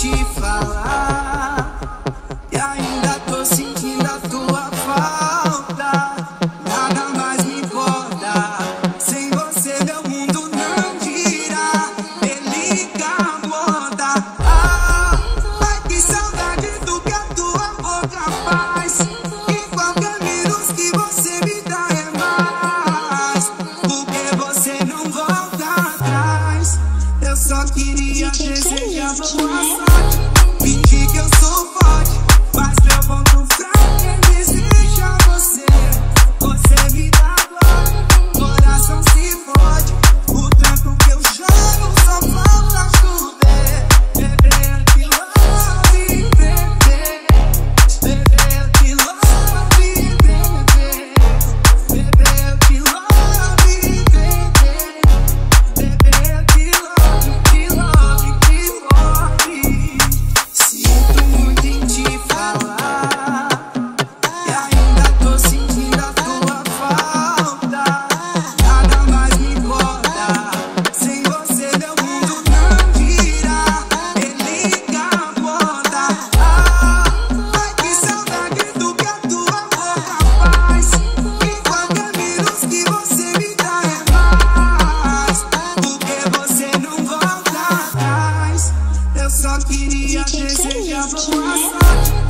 te falar. E ainda tô sentindo a tua falta. Nada mais me importa. Sem você, meu mundo não gira. Ele capota. Ah, ai que saudade do que a tua boca faz. E qualquer minuto que você me dá é mais. Porque você não volta atrás. Eu só queria desejar boa só queria desejar boa sorte.